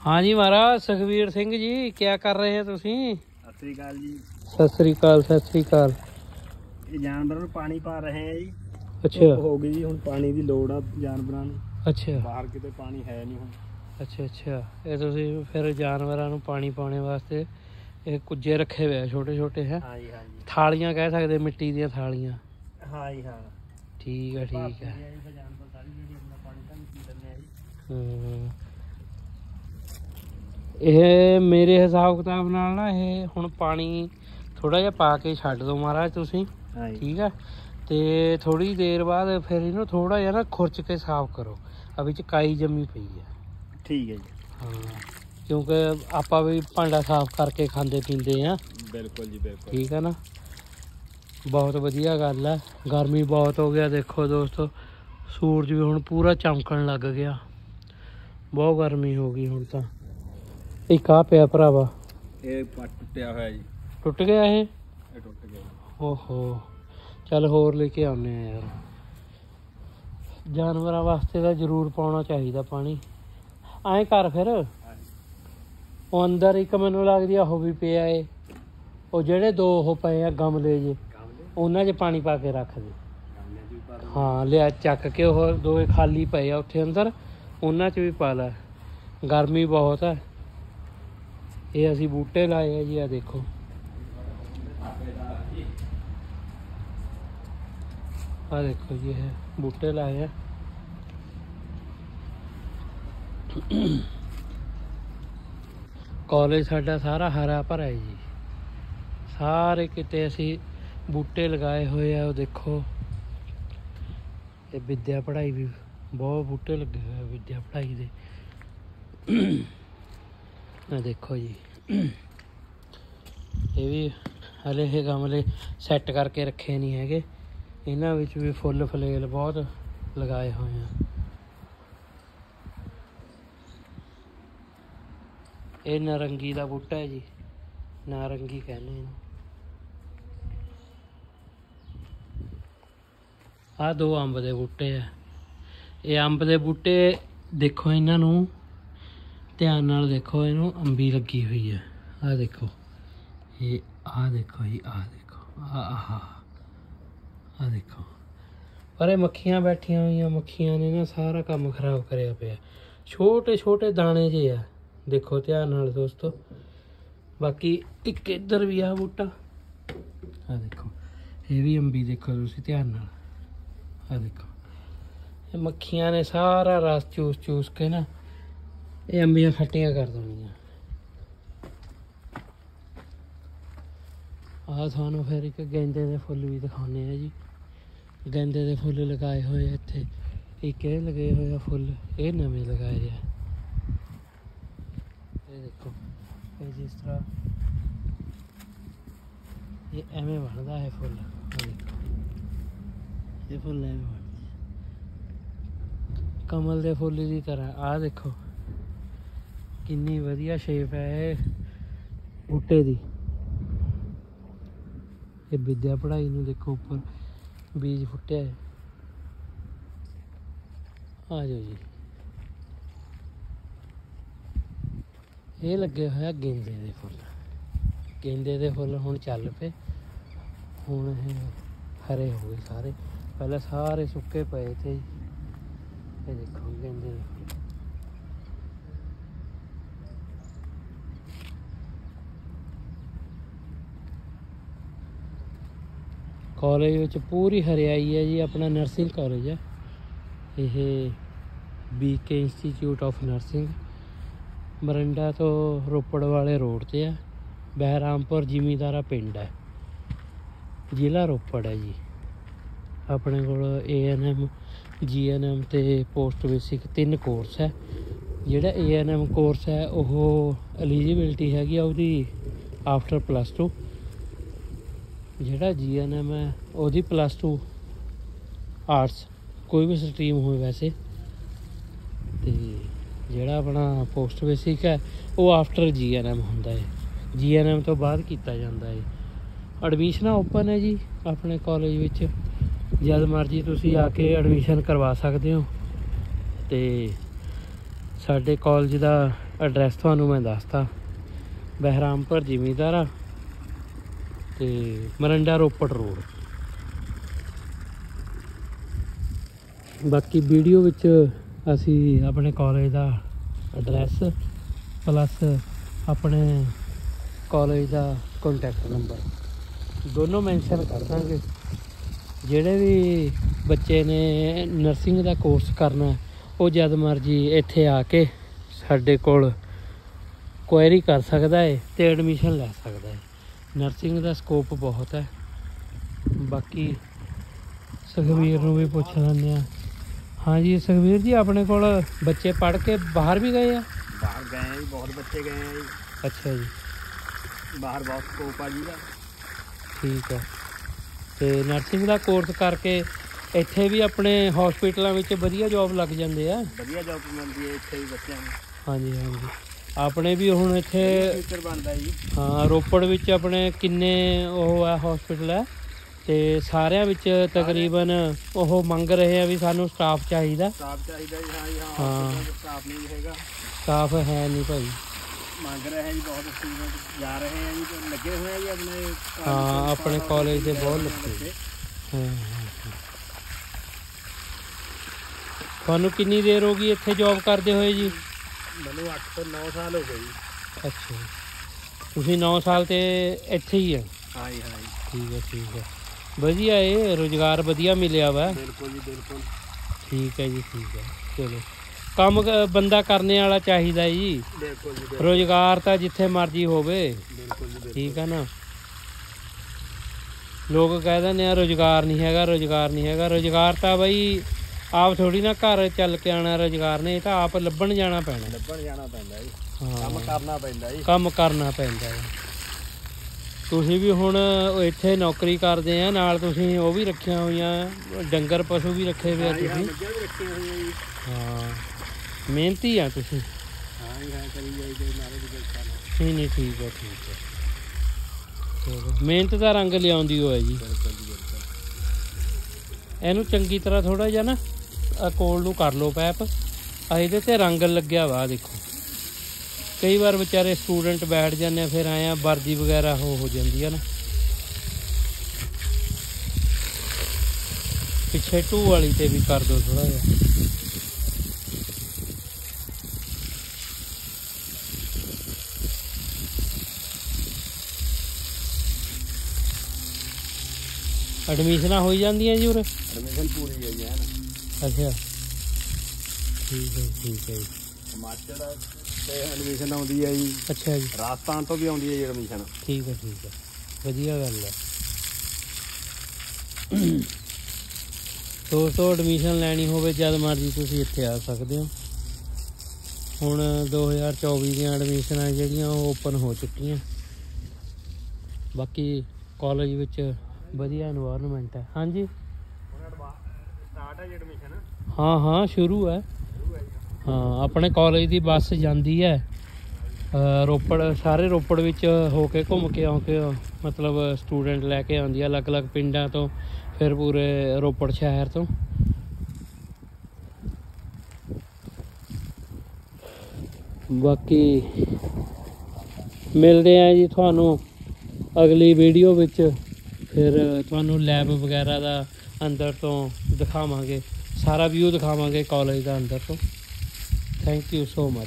ਹਾਂਜੀ ਮਹਾਰਾਜ ਸੁਖਵੀਰ ਸਿੰਘ ਜੀ ਕੀ ਕਰ ਰਹੇ ਹੋ ਤੁਸੀਂ? ਸਤਿ ਸ੍ਰੀ ਅਕਾਲ ਜੀ। ਸਤਿ ਸ੍ਰੀ ਅਕਾਲ ਸਤਿ ਸ੍ਰੀ ਅਕਾਲ। ਇਹ ਜਾਨਵਰਾਂ ਨੂੰ ਪਾਣੀ ਪਾ ਰਹੇ ਆ ਜੀ। ਅੱਛਾ। ਹੋ ਗਈ ਜੀ ਹੁਣ ਪਾਣੀ ਦੀ ਲੋੜ ਆ ਜਾਨਵਰਾਂ ਨੂੰ। ਅੱਛਾ। ਬਾਹਰ ਕਿਤੇ ਪਾਣੀ ਹੈ ਨਹੀਂ ਹੁਣ। ਅੱਛਾ ਅੱਛਾ। ਇਹ ਤੁਸੀਂ ਫਿਰ ਜਾਨਵਰਾਂ ਨੂੰ ਪਾਣੀ ਪਾਉਣੇ ਵਾਸਤੇ ਇਹ ਕੁੱਜੇ ਰੱਖੇ ਹੋਏ ਆ ਛੋਟੇ ਛੋਟੇ ਹੈ? ਹਾਂਜੀ ਹਾਂਜੀ। ਥਾਲੀਆਂ ਕਹਿ ਸਕਦੇ ਮਿੱਟੀ ਦੀਆਂ ਥਾਲੀਆਂ। ਹਾਂ। ਜੀ ਹਾਂ ਠੀਕ ਹੈ ਹੈ ਆ ਜੀ ਫਿਰ ਜਾਨਵਰ ਸਾਰੀ ਜਿਹੜੀ ਆਪਣਾ ਪਾਣੀ ਤਾਂ ਪੀ ਲੈਂਦੇ ਆ ਜੀ ਹਮ। ਇਹ ਮੇਰੇ ਹਿਸਾਬ ਕਿਤਾਬ ਨਾਲ ਨਾ ਇਹ ਹੁਣ ਪਾਣੀ ਥੋੜਾ ਜਿਹਾ ਪਾ ਕੇ ਛੱਡ ਦਿਓ ਮਹਾਰਾਜ ਤੁਸੀਂ ਠੀਕ ਹੈ ਤੇ ਥੋੜੀ ਦੇਰ ਬਾਅਦ ਫਿਰ ਇਹਨੂੰ ਥੋੜਾ ਜਿਹਾ ਨਾ ਖੁਰਚ ਕੇ ਸਾਫ਼ ਕਰੋ। ਆ ਵਿੱਚ ਕਾਈ ਜੰਮੀ ਪਈ ਹੈ ਠੀਕ ਹੈ ਜੀ। ਹਾਂ ਕਿਉਂਕਿ ਆਪਾਂ ਵੀ ਭਾਂਡਾ ਸਾਫ਼ ਕਰਕੇ ਖਾਂਦੇ ਪੀਂਦੇ ਆ। ਬਿਲਕੁਲ ਜੀ ਬਿਲਕੁਲ। ਠੀਕ ਹੈ ਨਾ? ਬਹੁਤ ਵਧੀਆ ਗੱਲ ਹੈ ਗਰਮੀ ਬਹੁਤ ਹੋ ਗਿਆ ਦੇਖੋ ਦੋਸਤੋ। ਸੂਰਜ ਵੀ ਹੁਣ ਪੂਰਾ ਚਮਕਣ ਲੱਗ ਗਿਆ। ਬਹੁਤ ਗਰਮੀ ਹੋ ਗਈ ਹੁਣ ਤਾਂ। ਇੱਕ ਆ ਪਿਆ ਭਰਾਵਾ। ਇਹ ਪੱਟ ਟੁੱਟਿਆ ਹੋਇਆ ਜੀ। ਟੁੱਟ ਗਿਆ ਇਹ? ਇਹ ਟੁੱਟ ਗਿਆ ਓਹੋ। ਚੱਲ ਹੋਰ ਲੈ ਕੇ ਆਉਨੇ ਆ ਯਾਰ। ਜਾਨਵਰਾਂ ਵਾਸਤੇ ਤਾਂ ਜ਼ਰੂਰ ਪਾਉਣਾ ਚਾਹੀਦਾ ਪਾਣੀ। ਐਂ ਕਰ ਫਿਰ। ਉਹ ਅੰਦਰ ਇੱਕ ਮੈਨੂੰ ਲੱਗਦੀ ਆ ਉਹ ਵੀ ਪਿਆ ਏ। ਉਹ ਜਿਹੜੇ ਦੋ ਉਹ ਪਏ ਆ ਗਮਲੇ ਜੇ। ਉਹਨਾਂ 'ਚ ਪਾਣੀ ਪਾ ਕੇ ਰੱਖ ਦੇ। ਹਾਂ ਲਿਆ ਚੱਕ ਕੇ ਉਹ ਦੋਏ ਖਾਲੀ ਪਏ ਆ ਉੱਥੇ ਅੰਦਰ। ਉਹਨਾਂ 'ਚ ਵੀ ਪਾ ਲੈ। ਗਰਮੀ ਬਹੁਤ ਹੈ ਇਹ ਅਸੀਂ ਬੂਟੇ ਲਾਏ ਆ ਜੀ ਆ ਦੇਖੋ। ਆ ਦੇਖੋ ਜੀ, ਇਹ ਬੂਟੇ ਲਾਏ ਆ। ਕਾਲਜ ਸਾਡਾ ਸਾਰਾ ਹਰਾ ਭਰਾ ਜੀ। ਸਾਰੇ ਕਿਤੇ ਅਸੀਂ ਬੂਟੇ ਲਗਾਏ ਹੋਏ ਆ, ਉਹ ਦੇਖੋ। ਇਹ ਵਿਦਿਆ ਪੜ੍ਹਾਈ ਵੀ, ਬਹੁਤ ਬੂਟੇ ਲੱਗੇ ਹੋਏ ਆ ਵਿਦਿਆ ਪੜ੍ਹਾਈ ਦੇ। ਆ ਦੇਖੋ ਜੀ। ਇਹ ਵੀ ਹਲੇ ਇਹ ਗਮਲੇ ਸੈੱਟ ਕਰਕੇ ਰੱਖੇ ਨਹੀਂ ਹੈਗੇ। ਇਹਨਾਂ ਵਿੱਚ ਵੀ ਫੁੱਲ ਫਲੇਲ ਬਹੁਤ ਲਗਾਏ ਹੋਏ ਆ। ਇਹ ਨਾਰੰਗੀ ਦਾ ਬੂਟਾ ਹੈ ਜੀ। ਨਾਰੰਗੀ ਕਹਿੰਦੇ ਇਹਨੂੰ। ਆ ਦੋ ਅੰਬ ਦੇ ਬੂਟੇ ਆ। ਇਹ ਅੰਬ ਦੇ ਬੂਟੇ ਦੇਖੋ ਇਹਨਾਂ ਨੂੰ ਧਿਆਨ ਨਾਲ ਦੇਖੋ, ਇਹਨੂੰ ਅੰਬੀ ਲੱਗੀ ਹੋਈ ਹੈ। ਆ ਦੇਖੋ। ਇਹ ਆ ਦੇਖੋ ਜੀ ਆ ਦੇਖੋ। ਆ ਆਹ ਆ ਦੇਖੋ। ਪਰ ਇਹ ਮੱਖੀਆਂ ਬੈਠੀਆਂ ਹੋਈਆਂ, ਮੱਖੀਆਂ ਨੇ ਨਾ ਸਾਰਾ ਕੰਮ ਖਰਾਬ ਕਰਿਆ ਪਿਆ। ਛੋਟੇ ਛੋਟੇ ਦਾਣੇ ਜੇ ਆ। ਦੇਖੋ, ਧਿਆਨ ਨਾਲ ਦੋਸਤੋ। ਬਾਕੀ ਇੱਕ ਇੱਧਰ ਵੀ ਆ ਬੂਟਾ। ਆ ਦੇਖੋ। ਇਹ ਵੀ ਅੰਬੀ ਦੇਖੋ ਤੁਸੀਂ ਧਿਆਨ ਨਾਲ। ਆ ਦੇਖੋ। ਇਹ ਮੱਖੀਆਂ ਨੇ ਸਾਰਾ ਰਸ ਚੂਸ ਚੂਸ ਕੇ ਨਾ ਇਹ ਅੰਬੀਆਂ ਖੱਟੀਆਂ ਕਰ ਦੇਣੀਆਂ। ਆਹ ਤੁਹਾਨੂੰ ਫਿਰ ਇੱਕ ਗੈਂਦੇ ਦੇ ਫੁੱਲ ਵੀ ਦਿਖਾਉਣੇ ਆ ਜੀ। ਗੈਂਦੇ ਦੇ ਫੁੱਲ ਲਗਾਏ ਹੋਏ ਇੱਥੇ। ਇੱਕ ਇਹ ਲਗੇ ਹੋਏ ਆ ਫੁੱਲ, ਇਹ ਨਵੇਂ ਲਗਾਏ ਆ। ਇਹ ਦੇਖੋ, ਇਹ ਜਿਸ ਤਰ੍ਹਾਂ ਇਹ ਐਵੇਂ ਬਣਦਾ ਹੈ ਫੁੱਲ। ਦੇਖੋ, ਇਹ ਫੁੱਲ ਐਵੇਂ ਬਣਦੇ ਕਮਲ ਦੇ ਫੁੱਲ ਦੀ ਤਰ੍ਹਾਂ, ਆਹ ਦੇਖੋ। ਇੰਨੀ ਵਧੀਆ ਸ਼ੇਪ ਹੈ ਇਹ ਬੂਟੇ ਦੀ। ਇਹ ਵਿਦਿਆ ਪੜ੍ਹਾਈ ਨੂੰ ਦੇਖੋ ਉੱਪਰ ਬੀਜ ਫੁੱਟਿਆ ਹੈ। ਆ ਜਾਓ ਜੀ। ਇਹ ਲੱਗੇ ਹੋਇਆ ਗੇਂਦੇ ਦੇ ਫੁੱਲ। ਗੇਂਦੇ ਦੇ ਫੁੱਲ ਹੁਣ ਚੱਲ ਪਏ। ਹੁਣ ਇਹ ਹਰੇ ਹੋ ਗਏ ਸਾਰੇ। ਪਹਿਲਾਂ ਸਾਰੇ ਸੁੱਕੇ ਪਏ ਤੇ ਇਹ ਦੇਖੋ ਗੇਂਦੇ ਦੇ ਫੁੱਲ। ਕਾਲਜ ਵਿੱਚ ਪੂਰੀ ਹਰਿਆਈ ਹੈ ਜੀ, ਆਪਣਾ ਨਰਸਿੰਗ ਕਾਲਜ ਹੈ। ਇਹ BK institute of nursing Maranda ਤੋਂ ਰੋਪੜ ਵਾਲੇ ਰੋਡ ਤੇ ਹੈ। ਬਹਿਰਾਮਪੁਰ ਜ਼ਿਮੀਦਾਰਾ ਪਿੰਡ ਹੈ। ਜ਼ਿਲ੍ਹਾ ਰੋਪੜ ਹੈ ਜੀ। ਆਪਣੇ ਕੋਲ ਏਐਨਐਮ ਜੀਐਨਐਮ ਤੇ ਪੋਸਟ ਬੇਸਿਕ ਤਿੰਨ ਕੋਰਸ ਹੈ। ਜਿਹੜਾ ਏਐਨਐਮ ਕੋਰਸ ਹੈ, ਉਹ ਐਲੀਜੀਬਿਲਟੀ ਹੈਗੀ ਆ ਉਹਦੀ ਆਫਟਰ ਪਲੱਸ 2 ਜਿਹੜਾ ਜੀਐਨਐਮ ਹੈ, ਉਹਦੀ ਪਲੱਸ 2 ਆਰਟਸ ਕੋਈ ਵੀ ਸਟਰੀਮ ਹੋਵੇ ਵੈਸੇ। ਤੇ ਜਿਹੜਾ ਆਪਣਾ ਪੋਸਟ ਬੇਸਿਕ ਹੈ, ਉਹ ਆਫਟਰ ਜੀਐਨਐਮ ਹੁੰਦਾ ਹੈ। ਜੀਐਨਐਮ ਤੋਂ ਬਾਅਦ ਕੀਤਾ ਜਾਂਦਾ ਹੈ। ਐਡਮਿਸ਼ਨਾਂ ਓਪਨ ਹੈ ਜੀ ਆਪਣੇ ਕਾਲਜ ਵਿੱਚ। ਜਦ ਮਰਜ਼ੀ ਤੁਸੀਂ ਆ ਕੇ ਐਡਮਿਸ਼ਨ ਕਰਵਾ ਸਕਦੇ ਹੋ। ਤੇ ਸਾਡੇ ਕਾਲਜ ਦਾ ਐਡਰੈਸ ਤੁਹਾਨੂੰ ਮੈਂ ਦੱਸਤਾ। ਬਹਿਰਾਮਪੁਰ ਜ਼ਿਮੀਦਾਰਾ ਤੇ ਮਰੰਡਾ ਰੋਪੜ ਰੋਡ। ਬਾਕੀ ਵੀਡੀਓ ਵਿੱਚ ਅਸੀਂ ਆਪਣੇ ਕਾਲਜ ਦਾ ਐਡਰੈਸ ਪਲੱਸ ਆਪਣੇ ਕਾਲਜ ਦਾ ਕੰਟੈਕਟ ਨੰਬਰ ਦੋਨੋਂ ਮੈਂਸ਼ਨ ਕਰ ਦਾਂਗੇ। ਜਿਹੜੇ ਵੀ ਬੱਚੇ ਨੇ ਨਰਸਿੰਗ ਦਾ ਕੋਰਸ ਕਰਨਾ ਉਹ ਜਦ ਮਰਜ਼ੀ ਇੱਥੇ ਆ ਕੇ ਸਾਡੇ ਕੋਲ ਕੁਐਰੀ ਕਰ ਸਕਦਾ ਹੈ ਤੇ ਐਡਮਿਸ਼ਨ ਲੈ ਸਕਦਾ ਹੈ। ਨਰਸਿੰਗ ਦਾ ਸਕੋਪ ਬਹੁਤ ਹੈ। ਬਾਕੀ ਸੁਖਵੀਰ ਨੂੰ ਵੀ ਪੁੱਛ ਲੈਂਦੇ ਆ ਹਾਂਜੀ ਸੁਖਵੀਰ ਜੀ ਆਪਣੇ ਕੋਲ ਬੱਚੇ ਪੜ੍ਹ ਕੇ ਬਾਹਰ ਵੀ ਗਏ ਆ? ਬਾਹਰ ਗਏ ਆ ਜੀ ਬਹੁਤ ਬੱਚੇ ਗਏ ਆ ਜੀ। ਅੱਛਾ ਜੀ। ਬਾਹਰ ਬਹੁਤ ਸਕੋਪ ਆ ਜੀ ਦਾ। ਠੀਕ ਹੈ। ਤੇ ਨਰਸਿੰਗ ਦਾ ਕੋਰਸ ਕਰਕੇ ਇੱਥੇ ਵੀ ਆਪਣੇ ਹਸਪੀਟਲਾਂ ਵਿੱਚ ਵਧੀਆ ਜੌਬ ਲੱਗ ਜਾਂਦੇ ਆ। ਵਧੀਆ ਜੌਬ ਮਿਲਦੀ ਹੈ ਇੱਥੇ ਵੀ ਬੱਚਿਆਂ ਨੂੰ। ਹਾਂਜੀ ਹਾਂਜੀ। ਆਪਣੇ ਵੀ ਹੁਣ ਇੱਥੇ ਫਿਊਚਰ ਬਣਦਾ ਜੀ ਹਾਂ ਰੋਪੜ ਵਿੱਚ ਆਪਣੇ ਕਿੰਨੇ ਉਹ ਆ ਹਸਪੀਟਲ ਹੈ ਤੇ ਸਾਰਿਆਂ ਵਿੱਚ ਤਕਰੀਬਨ ਉਹ ਮੰਗ ਰਹੇ ਆ ਵੀ ਸਾਨੂੰ ਸਟਾਫ ਚਾਹੀਦਾ ਸਟਾਫ ਚਾਹੀਦਾ ਜੀ ਹਾਂ ਜੀ ਹਾਂ ਹਾਂ। ਸਟਾਫ ਨਹੀਂ ਹੈਗਾ ਸਟਾਫ ਹੈ ਨਹੀਂ ਭਾਈ ਮੰਗ ਰਹੇ ਹੈ ਜੀ ਬਹੁਤ ਸਟੂਡੈਂਟ ਜਾ ਰਹੇ ਹੈ ਜੀ ਲੱਗੇ ਹੋਏ ਆ ਜੀ ਆਪਣੇ ਹਾਂ, ਆਪਣੇ college ਦੇ ਬਹੁਤ ਲੱਗੇ। ਹਾਂ, ਹਾਂ, ਹਾਂ। ਤੁਹਾਨੂੰ ਕਿੰਨੀ ਦੇਰ ਹੋ ਗਈ ਇੱਥੇ ਜੌਬ ਕਰਦੇ ਹੋਏ ਜੀ ਮੈਨੂੰ 8 ਤੋਂ 9 ਸਾਲ ਹੋ ਗਏ ਜੀ। ਅੱਛਾ ਤੁਸੀਂ 9 ਸਾਲ ਤੇ ਇੱਥੇ ਹੀ ਆ? ਹਾਂ ਜੀ ਹਾਂ ਜੀ ਠੀਕ ਹੈ ਠੀਕ ਹੈ। ਵਧੀਆ ਏ ਰੋਜ਼ਗਾਰ ਵਧੀਆ ਮਿਲਿਆ ਵਾ। ਬਿਲਕੁਲ ਜੀ ਬਿਲਕੁਲ। ਠੀਕ ਹੈ ਜੀ ਠੀਕ ਹੈ। ਚਲੋ। ਕੰਮ ਬੰਦਾ ਕਰਨੇ ਵਾਲਾ ਚਾਹੀਦਾ ਜੀ। ਬਿਲਕੁਲ ਜੀ ਰੋਜ਼ਗਾਰ ਤਾਂ ਜਿੱਥੇ ਮਰਜ਼ੀ ਹੋਵੇ। ਬਿਲਕੁਲ ਜੀ ਬਿਲਕੁਲ। ਠੀਕ ਹੈ ਨਾ? ਲੋਕ ਕਹਿ ਦਿੰਦੇ ਆ ਰੋਜ਼ਗਾਰ ਨਹੀਂ ਹੈਗਾ ਰੋਜ਼ਗਾਰ ਨਹੀਂ ਹੈਗਾ। ਰੋਜ਼ਗਾਰ ਤਾਂ ਬਈ ਆਪ ਥੋੜੀ ਨਾ ਘਰ ਚੱਲ ਕੇ ਆਣਾ ਰੋਜ਼ਗਾਰ ਨੇ ਇਹ ਤਾਂ ਆਪ ਲੱਭਣ ਜਾਣਾ ਪੈਣਾ। ਲੱਭਣ ਜਾਣਾ ਪੈਂਦਾ ਜੀ। ਕੰਮ ਕਰਨਾ ਪੈਂਦਾ ਜੀ। ਕੰਮ ਕਰਨਾ ਪੈਂਦਾ ਹੈ। ਤੁਸੀਂ ਵੀ ਹੁਣ ਇੱਥੇ ਨੌਕਰੀ ਕਰਦੇ ਆ ਨਾਲ ਤੁਸੀਂ ਉਹ ਵੀ ਰੱਖੀਆਂ ਹੋਈਆਂ ਡੰਗਰ ਪਸ਼ੂ ਵੀ ਰੱਖੇ ਹੋਏ ਆ ਜੀ ਤੁਸੀਂ। ਜੀ। ਹਾਂ। ਮਿਹਨਤੀ ਆ ਤੁਸੀਂ। ਹਾਂ ਜੀ ਹਾਂ ਕਰੀ ਜਾਈਦੇ ਨਾਲੇ ਵੀ ਦੇਖਾਂ ਨਹੀਂ ਨਹੀਂ ਠੀਕ ਹੈ ਠੀਕ ਹੈ। ਮਿਹਨਤ ਦਾ ਰੰਗ ਲਿਆਉਂਦੀ ਹੋਇਆ ਜੀ। ਜੀ ਇਹਨੂੰ ਚੰਗੀ ਤਰ੍ਹਾਂ ਥੋੜਾ ਜਿਹਾ ਨਾ ਕੋਲ ਨੂੰ ਕਰ ਲਓ ਪੈਪ। ਇਹਦੇ ਤੇ ਰੰਗ ਲੱਗਿਆ ਵਾ, ਦੇਖੋ। ਕਈ ਵਾਰ ਵਿਚਾਰੇ ਸਟੂਡੈਂਟ ਬੈਠ ਜਾਂਦੇ ਆ, ਫਿਰ ਆਇਆ ਵਰਦੀ ਵਗੈਰਾ ਹੋ ਹੋ ਜਾਂਦੀ ਹੈ ਨਾ। ਪਿੱਛੇ ਟੂ ਵਾਲੀ ਤੇ ਵੀ ਕਰ ਦਿਓ ਥੋੜਾ ਜਿਹਾ। ਐਡਮਿਸ਼ਨਾਂ ਹੋਈ ਜਾਂਦੀਆਂ ਜੀ ਉਰੇ? ਐਡਮਿਸ਼ਨ ਪੂਰੀ ਹੈ ਜੀ ਹੈ ਨਾ। ਅੱਛਾ। ਠੀਕ ਹੈ ਠੀਕ ਹੈ ਜੀ। ਹਿਮਾਚਲ ਤੇ ਐਡਮਿਸ਼ਨ ਆਉਂਦੀ ਹੈ ਜੀ। ਅੱਛਾ ਜੀ। ਰਾਜਸਥਾਨ ਤੋਂ ਵੀ ਆਉਂਦੀ ਹੈ ਜੀ ਐਡਮਿਸ਼ਨ ਠੀਕ ਹੈ ਠੀਕ ਹੈ। ਵਧੀਆ ਗੱਲ ਹੈ। ਦੋਸਤੋ ਐਡਮਿਸ਼ਨ ਲੈਣੀ ਹੋਵੇ ਜਦ ਮਰਜ਼ੀ ਤੁਸੀਂ ਇੱਥੇ ਆ ਸਕਦੇ ਹੋ। ਹੁਣ 2024 ਦੀਆਂ ਐਡਮਿਸ਼ਨਾਂ ਜਿਹੜੀਆਂ ਉਹ ਓਪਨ ਹੋ ਚੁੱਕੀਆਂ। ਬਾਕੀ ਕਾਲਜ ਵਿੱਚ ਵਧੀਆ এনवायरमेंट ਹੈ। ਹਾਂਜੀ? ਹੈ ਜੀ ਐਡਮਿਸ਼ਨ ਹਾਂ ਹਾਂ ਸ਼ੁਰੂ ਹੈ। ਹੈ ਆਪਣੇ ਕਾਲਜ ਦੀ ਬੱਸ ਜਾਂਦੀ ਹੈ। ਰੋਪੜ ਸਾਰੇ ਰੋਪੜ ਵਿੱਚ ਹੋ ਕੇ ਘੁੰਮ ਕੇ ਆ ਕੇ ਮਤਲਬ ਸਟੂਡੈਂਟ ਲੈ ਕੇ ਆਉਂਦੀ ਹੈ ਅਲੱਗ-ਅਲੱਗ ਪਿੰਡਾਂ ਤੋਂ ਫਿਰ ਪੂਰੇ ਰੋਪੜ ਸ਼ਹਿਰ ਤੋਂ। ਬਾਕੀ ਮਿਲਦੇ ਆ ਜੀ ਤੁਹਾਨੂੰ ਅਗਲੀ ਵੀਡੀਓ ਵਿੱਚ ਫਿਰ ਤੁਹਾਨੂੰ ਲੈਬ ਵਗੈਰਾ ਦਾ ਅੰਦਰ ਤੋਂ ਦਿਖਾਵਾਂਗੇ ਸਾਰਾ ਵਿਊ ਦਿਖਾਵਾਂਗੇ ਕਾਲਜ ਦਾ ਅੰਦਰ ਤੋਂ। Thank you so much